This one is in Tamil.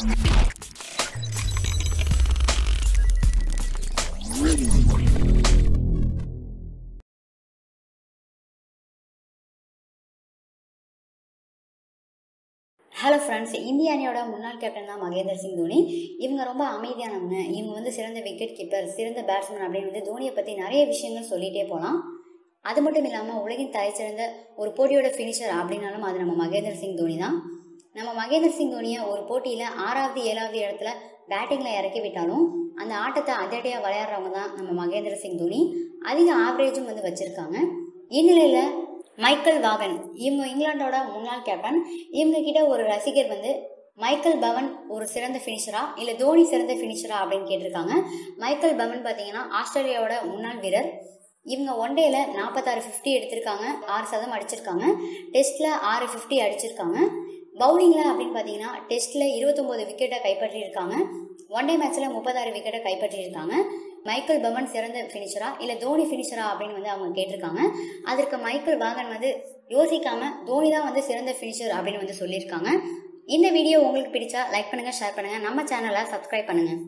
ஹலோ ஃப்ரெண்ட்ஸ் இந்திய அணியோட முன்னாள் கேப்டன் தான் மகேந்திர சிங் தோனி. இவங்க ரொம்ப அமைதியானவங்க. இவங்க வந்து சிறந்த விக்கெட் கீப்பர் சிறந்த பேட்ஸ்மேன் அப்படின்னு வந்து தோனியை பற்றி நிறைய விஷயங்கள் சொல்லிகிட்டே போகலாம் அது மட்டும் இல்லாமல் உலகின் தலை சிறந்த ஒரு போட்டியோட ஃபினிஷர் அப்படின்னாலும் அது நம்ம மகேந்திர சிங் தோனி தான். நம்ம மகேந்திர சிங் தோனியை ஒரு போட்டியில் ஆறாவது ஏழாவது இடத்துல பேட்டிங்கில் இறக்கி விட்டாலும் அந்த ஆட்டத்தை அதிரடியாக விளையாடுறவங்க தான் நம்ம மகேந்திர சிங் தோனி அதிக ஆவரேஜும் வந்து வச்சுருக்காங்க. இந்நிலையில் மைக்கேல் வாகன் இவங்க இங்கிலாண்டோட முன்னாள் கேப்டன் இவங்க கிட்ட ஒரு ரசிகர் வந்து மைக்கேல் பவன் ஒரு சிறந்த ஃபினிஷரா இல்லை தோனி சிறந்த ஃபினிஷரா அப்படின்னு கேட்டிருக்காங்க. மைக்கேல் பவன் பார்த்தீங்கன்னா ஆஸ்திரேலியாவோட முன்னாள் வீரர். இவங்க ஒன் டேல நாற்பத்தாறு ஃபிஃப்டி எடுத்திருக்காங்க ஆறு சதம் அடிச்சிருக்காங்க. டெஸ்ட்ல ஆறு ஃபிஃப்டி அடிச்சிருக்காங்க. பவுலிங்கில் அப்படின்னு பார்த்தீங்கன்னா டெஸ்ட்டில் இருபத்தொம்போது விக்கெட்டை கைப்பற்றியிருக்காங்க. ஒன் டே மேட்ச்சில் முப்பத்தாறு விக்கெட்டை கைப்பற்றியிருக்காங்க. மைக்கேல் பவன் சிறந்த ஃபினிஷரா இல்லை தோனி ஃபினிஷரா அப்படின்னு வந்து அவங்க கேட்டிருக்காங்க. அதற்கு மைக்கேல் வாகன் வந்து யோசிக்காமல் தோனி தான் வந்து சிறந்த ஃபினிஷர் அப்படின்னு வந்து சொல்லியிருக்காங்க. இந்த வீடியோ உங்களுக்கு பிடிச்சா லைக் பண்ணுங்கள் ஷேர் பண்ணுங்கள் நம்ம சேனலை சப்ஸ்கிரைப் பண்ணுங்கள்